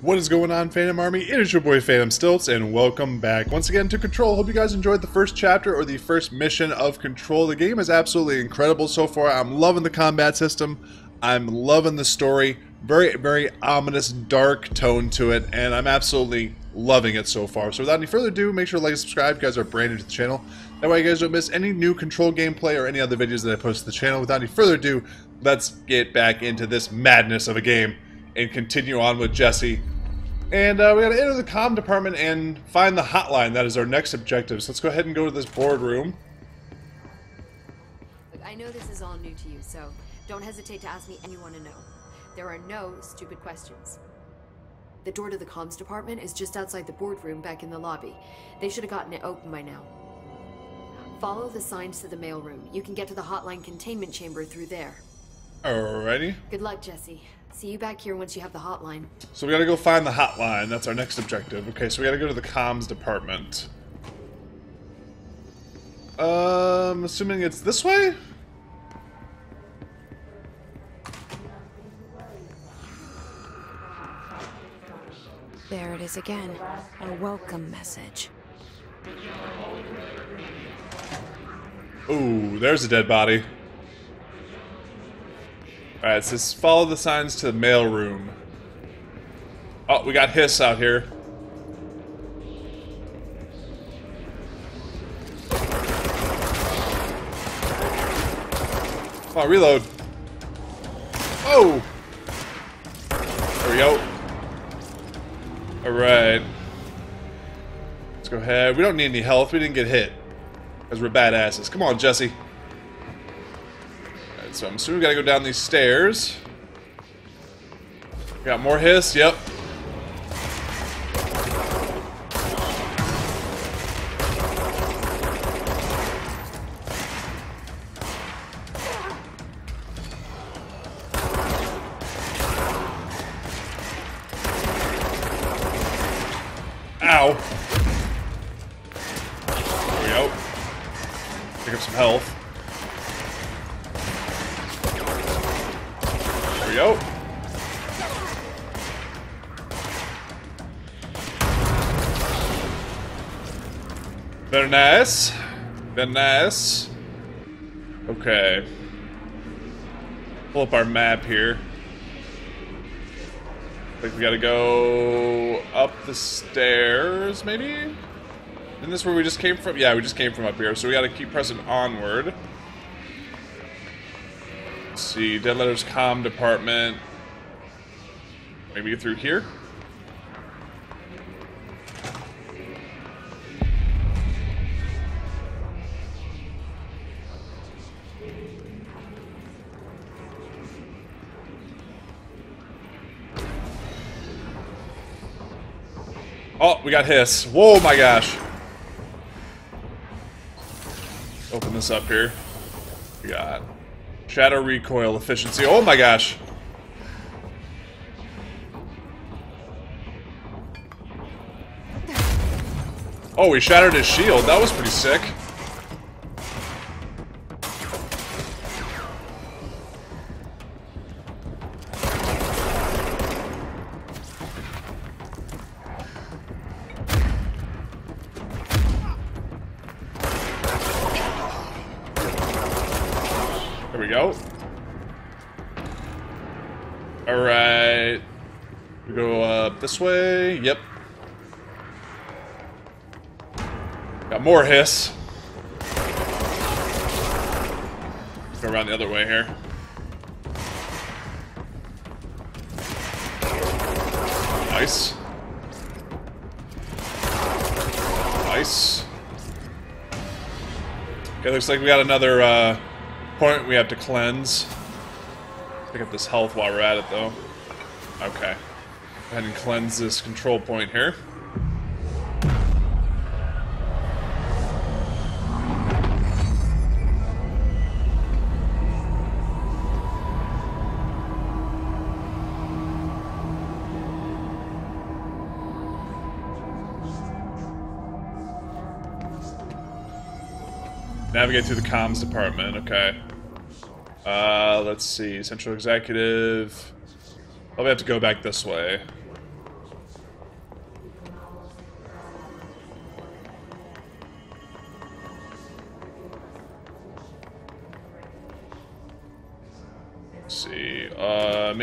What is going on, Phantom Army? It is your boy Phantom Stiltz, and welcome back once again to Control. Hope you guys enjoyed the first chapter or the first mission of Control. The game is absolutely incredible so far. I'm loving the combat system. I'm loving the story. Very, very ominous, dark tone to it, and I'm absolutely loving it so far. So without any further ado, make sure to like and subscribe you guys are brand new to the channel. That way you guys don't miss any new Control gameplay or any other videos that I post to the channel. Without any further ado, let's get back into this madness of a game and continue on with Jesse. And uh, we gotta enter the comm department and find the hotline. That is our next objective. So let's go ahead and go to this boardroom. Look, I know this is all new to you, so don't hesitate to ask me anything you want to know. There are no stupid questions. The door to the comms department is just outside the boardroom back in the lobby. They should have gotten it open by now. Follow the signs to the mailroom. You can get to the hotline containment chamber through there. Alrighty. Good luck, Jesse. See you back here once you have the hotline. So we gotta go find the hotline. That's our next objective. Okay, so we gotta go to the comms department. Um, assuming it's this way? There it is again. A welcome message. Ooh, there's a dead body. Alright, it says follow the signs to the mailroom. Oh, we got Hiss out here. Oh, reload. Oh! There we go. Alright. Let's go ahead. We don't need any health. We didn't get hit. Because we're badasses. Come on, Jesse. So I'm we gotta go down these stairs. Got more hiss, yep. Go. Very nice. Very nice. Okay. Pull up our map here. I think we gotta go up the stairs, maybe? Isn't this where we just came from? Yeah, we just came from up here, so we gotta keep pressing onward. See, Dead Letters Com department. Maybe through here? Oh, we got hiss. Whoa, my gosh. Open this up here. We got shadow recoil efficiency. Oh my gosh. Oh, he shattered his shield. That was pretty sick. Way. Yep. Got more hiss. Go around the other way here. Nice. Nice. Okay, looks like we got another, uh, point we have to cleanse. Pick up this health while we're at it, though. Okay. Ahead and cleanse this control point here. Navigate through the comms department, okay. Uh, let's see, central executive. Probably have to go back this way.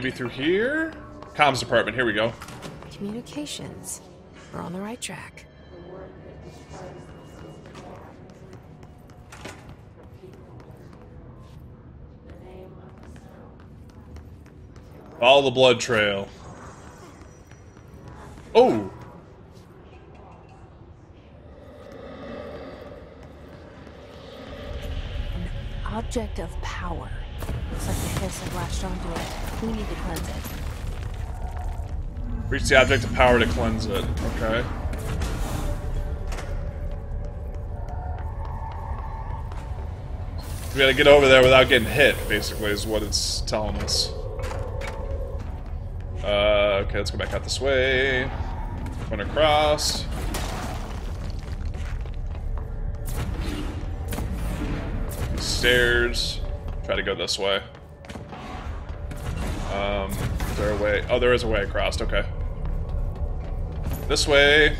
Maybe through here? Comms department, here we go. Communications. We're on the right track. Follow the blood trail. Oh! Object of power. Looks like the hiss have latched onto it. We need to cleanse it. Reach the object of power to cleanse it. Okay. We gotta get over there without getting hit, basically, is what it's telling us. Uh, okay, let's go back out this way. Went across. Stairs. Try to go this way. Um, is there a way? Oh, there is a way across. Okay. This way.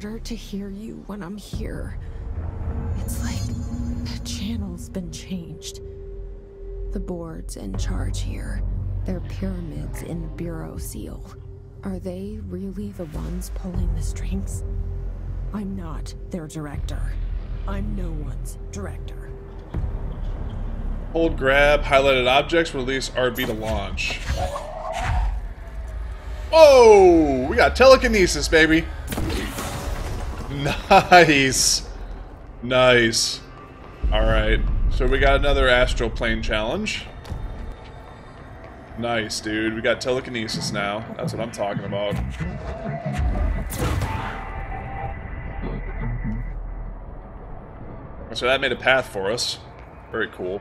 Harder to hear you when I'm here. It's like the channel's been changed. The board's in charge here. They're pyramids in the Bureau seal. Are they really the ones pulling the strings? I'm not their director. I'm no one's director. Hold grab, highlighted objects, release RB to launch. Oh, we got telekinesis, baby. Nice. Nice. Alright, so we got another astral plane challenge. Nice, dude. We got telekinesis now. That's what I'm talking about. So that made a path for us. Very cool.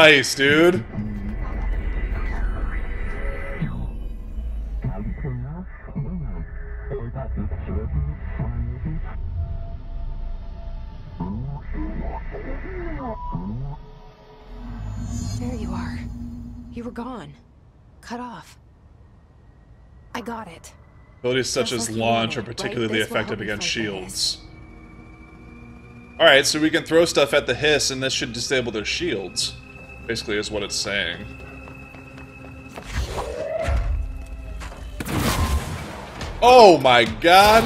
Nice, dude. There you are. You were gone. Cut off. I got it. Abilities such Just as launch are wanted, right? particularly effective against shields. Alright, so we can throw stuff at the hiss and this should disable their shields. Basically is what it's saying. Oh my god!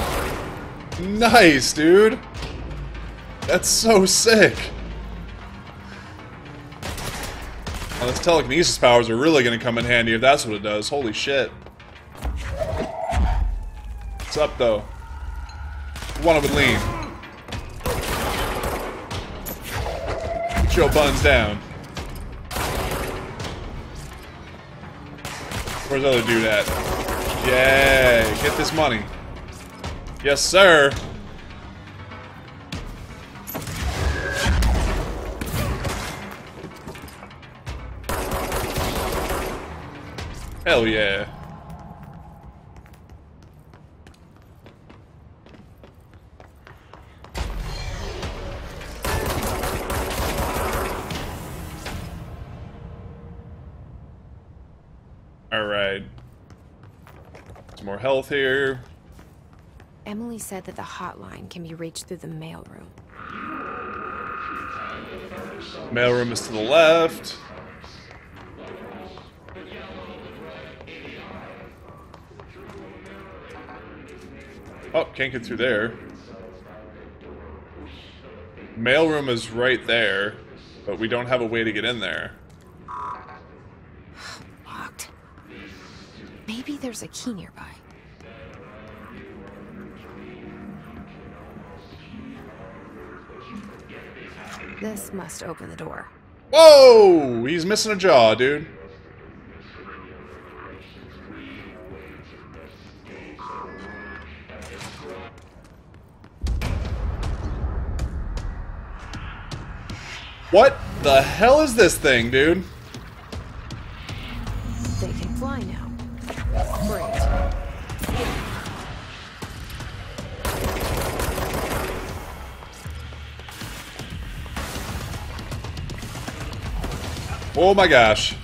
Nice, dude! That's so sick! Oh, those telekinesis powers are really gonna come in handy if that's what it does. Holy shit. What's up, though? One with lean. Put your buns down. Where's the other dude at? Yeah, get this money. Yes, sir. Hell yeah. Alright. Some more health here. Emily said that the hotline can be reached through the mailroom. Mailroom is to the left. Oh, can't get through there. Mailroom is right there, but we don't have a way to get in there. Locked. Maybe there's a key nearby. This must open the door. Whoa! He's missing a jaw, dude. What the hell is this thing, dude? Oh my gosh.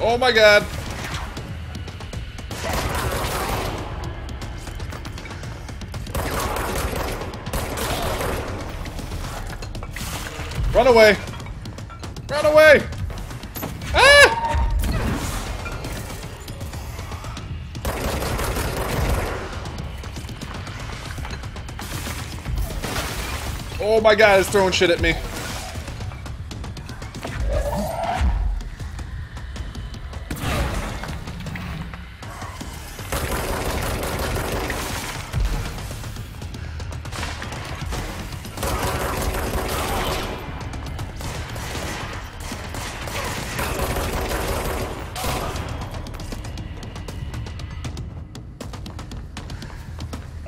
Oh my god. Run away. Run away! Ah! Oh my god, it's throwing shit at me.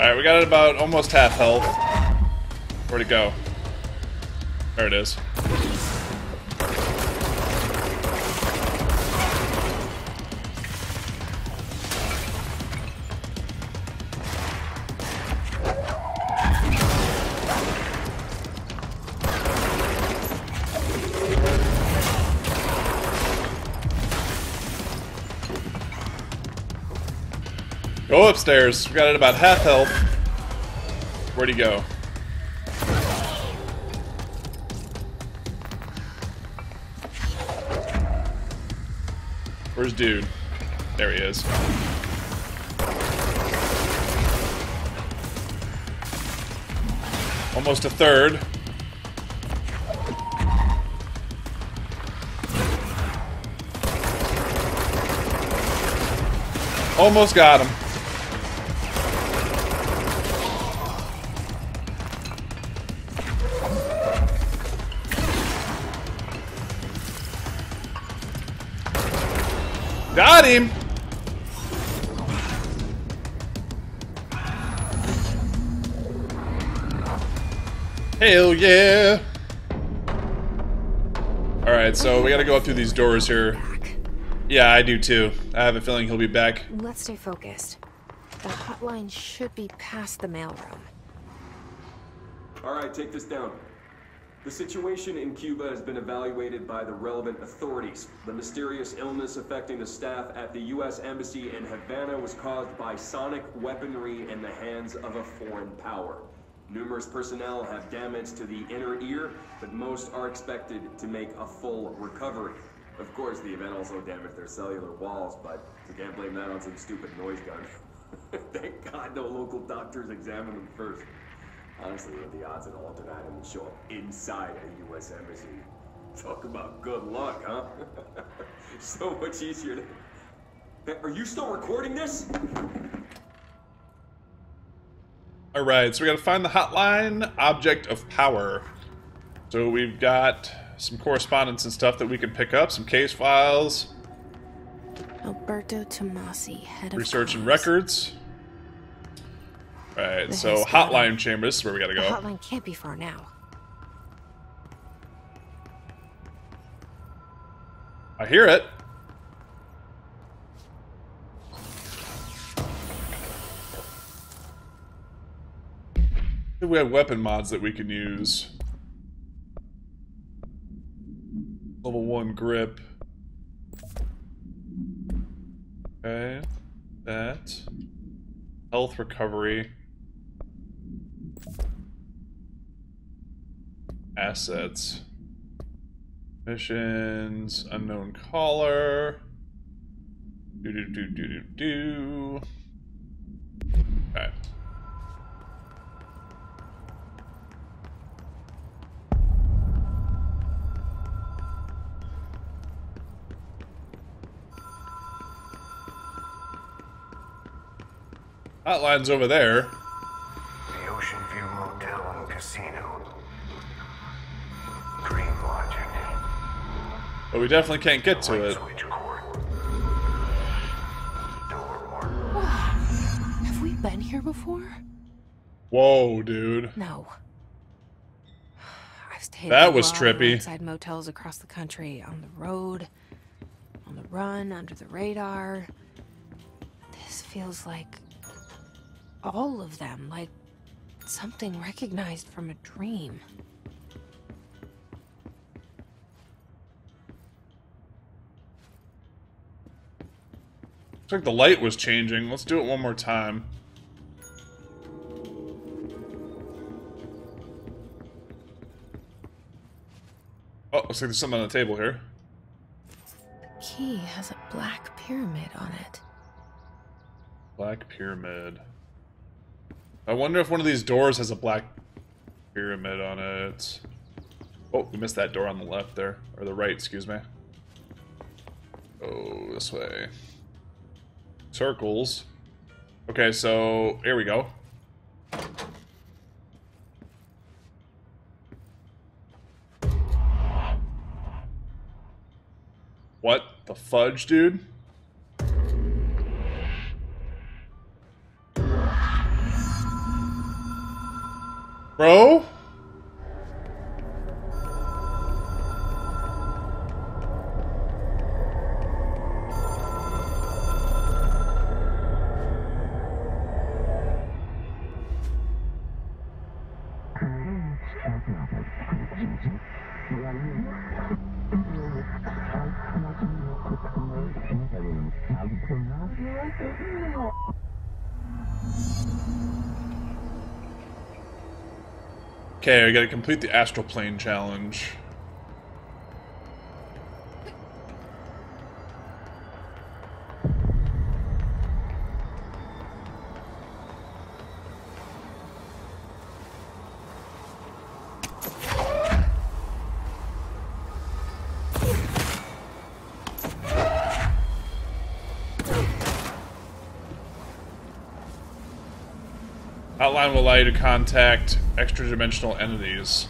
Alright, we got it about almost half health. Where'd it go? There it is. Upstairs. We got it about half health. Where'd he go? Where's dude? There he is. Almost a third. Almost got him. Got him! Hell yeah! Alright, so we gotta go up through these doors here. Yeah, I do too. I have a feeling he'll be back. Let's stay focused. The hotline should be past the mailroom. All right, take this down. The situation in Cuba has been evaluated by the relevant authorities. The mysterious illness affecting the staff at the U.S. Embassy in Havana was caused by sonic weaponry in the hands of a foreign power. Numerous personnel have damage to the inner ear, but most are expected to make a full recovery. Of course, the event also damaged their cellular walls, but you can't blame that on some stupid noise gun. Thank God no local doctors examined them first. Honestly, what are the odds an altered item will show up inside a U.S. embassy? Talk about good luck, huh? so much easier to... Are you still recording this? Alright, so we gotta find the hotline object of power. So we've got some correspondence and stuff that we can pick up, some case files, Alberto Tommasi, head of research and records. Right, This so hotline chamber, this is where we gotta The go. hotline can't be far now. I hear it. We have weapon mods that we can use. Level 1 grip. Okay. That. Health recovery. Assets. Missions. Unknown caller. Do do do do do do. Okay. Hotline's over there. But we definitely can't get to it. switch cord. Door marked. Have we been here before? Whoa, dude. No. I've stayed That was trippy. roadside motels across the country, on the road, on the run, under the radar. This feels like all of them, like something recognized from a dream. Looks like the light was changing. Let's do it one more time. Oh, looks like there's something on the table here. The key has a black pyramid on it. Black pyramid. I wonder if one of these doors has a black pyramid on it. Oh, we missed that door on the left there. Or the right, excuse me. Oh, this way. Circles. Okay, so here we go. What the fudge, dude? Bro? Okay, I gotta complete the astral plane challenge. Will allow you to contact extra-dimensional entities.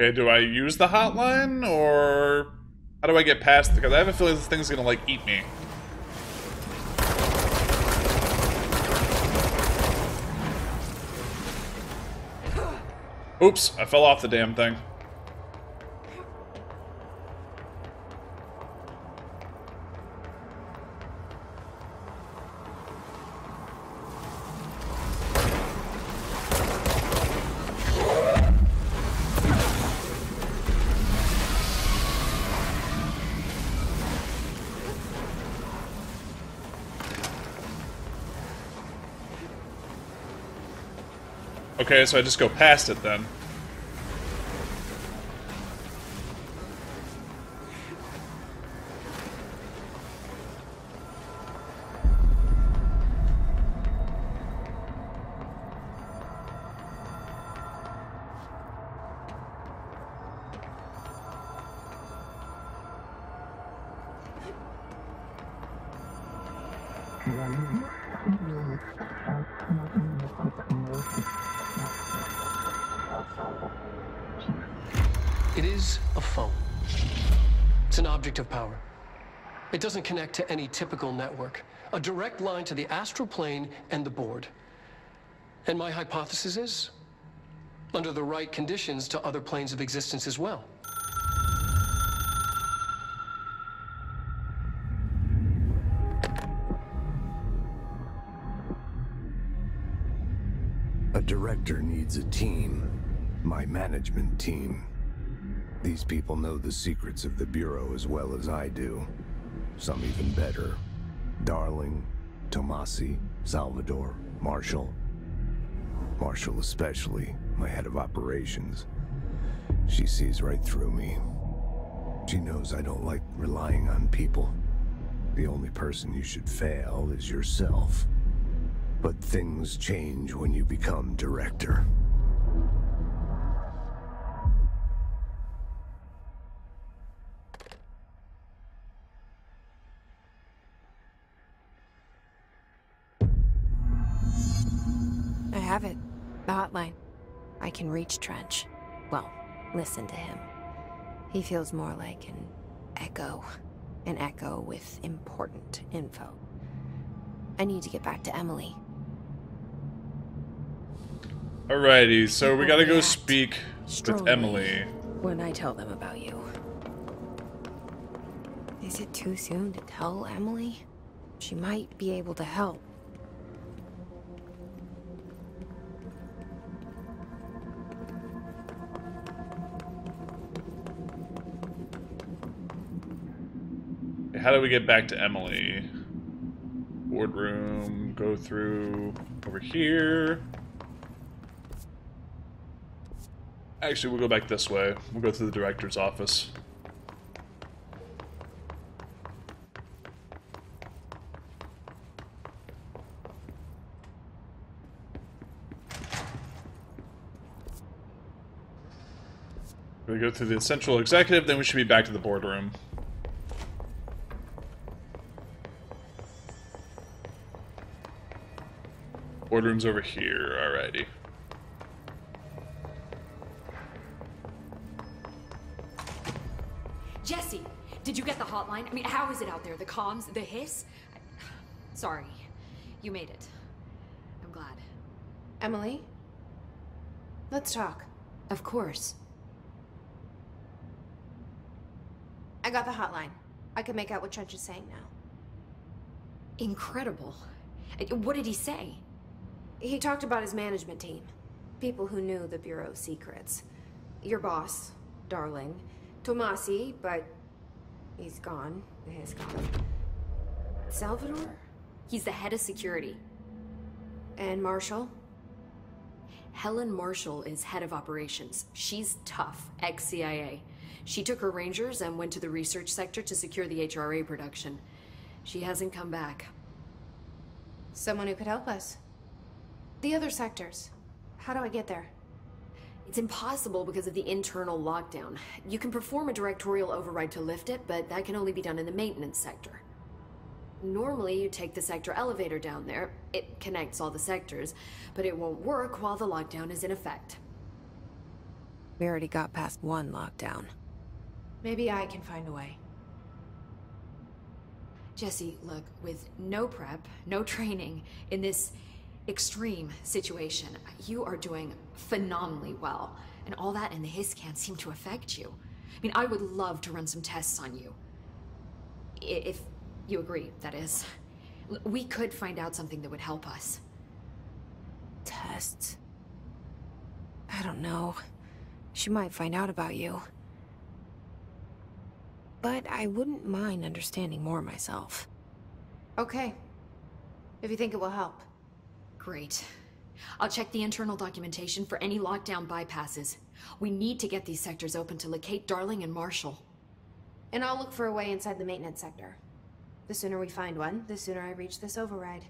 Okay, do I use the hotline, or how do I get past? Because I have a feeling this thing's gonna like eat me. Oops, I fell off the damn thing. Okay, so I just go past it then. Doesn't connect to any typical network. A direct line to the astral plane and the board. And my hypothesis is under the right conditions to other planes of existence as well. A director needs a team. My management team. These people know the secrets of the Bureau as well as I do. Some even better. Darling, Tommasi, Salvador, Marshall. Marshall especially, my head of operations. She sees right through me. She knows I don't like relying on people. The only person you should fail is yourself. But things change when you become director. Hotline. I can reach Trench. Well, listen to him. He feels more like an echo. An echo with important info. I need to get back to Emily. Alrighty, so we gotta go speak with Emily. When I tell them about you. Is it too soon to tell Emily? She might be able to help. How do we get back to Emily? Boardroom, go through over here. Actually, we'll go back this way. We'll go to the director's office. We go through the central executive, then we should be back to the boardroom. Boardroom's over here, alrighty. Jesse, did you get the hotline? I mean, how is it out there? The comms, the hiss? I... Sorry, you made it. I'm glad. Emily? Let's talk. Of course. I got the hotline. I can make out what Trench is saying now. Incredible. Uh, What did he say? He talked about his management team. People who knew the Bureau's secrets. Your boss, Darling. Tommasi, but he's gone. He's gone. Salvador? He's the head of security. And Marshall? Helen Marshall is head of operations. She's tough, ex CIA. She took her rangers and went to the research sector to secure the HRA production. She hasn't come back. Someone who could help us. The other sectors. How do I get there? It's impossible because of the internal lockdown. You can perform a directorial override to lift it, but that can only be done in the maintenance sector. Normally, you take the sector elevator down there. It connects all the sectors, but it won't work while the lockdown is in effect. We already got past one lockdown. Maybe I can find a way. Jesse, look, with no prep, no training, in this extreme situation, you are doing phenomenally well. And all that in the hiss can't seem to affect you. I mean, I would love to run some tests on you. If you agree, that is. We could find out something that would help us. Tests. I don't know. She might find out about you. But I wouldn't mind understanding more myself. Okay. If you think it will help. Great. I'll check the internal documentation for any lockdown bypasses. We need to get these sectors open to locate Darling and Marshall. And I'll look for a way inside the maintenance sector. The sooner we find one, the sooner I reach this override.